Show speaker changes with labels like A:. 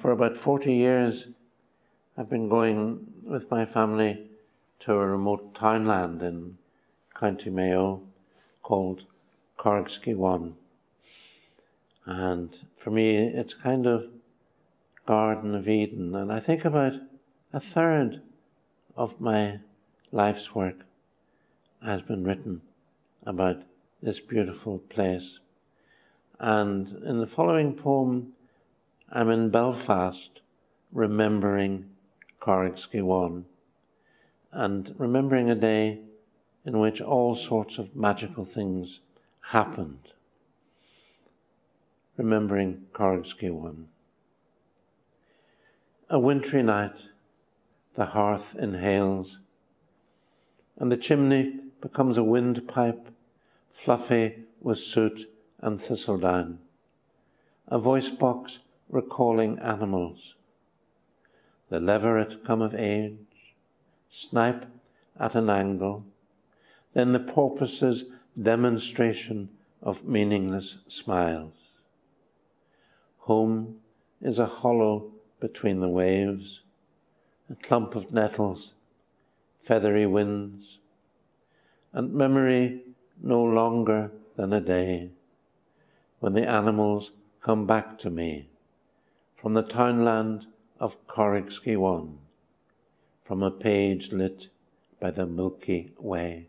A: For about 40 years, I've been going with my family to a remote townland in County Mayo called Carrigskeewaun. And for me, it's kind of Garden of Eden. And I think about a third of my life's work has been written about this beautiful place. And in the following poem, I'm in Belfast remembering Carrigskeewaun and remembering a day in which all sorts of magical things happened. Remembering Carrigskeewaun. A wintry night, the hearth inhales, and the chimney becomes a windpipe, fluffy with soot and thistledown. A voice box recalling animals. The leveret come of age, snipe at an angle, then the porpoise's demonstration of meaningless smiles. Home is a hollow between the waves, a clump of nettles, feathery winds, and memory no longer than a day when the animals come back to me from the townland of Carrigskeewaun, from a page lit by the Milky Way.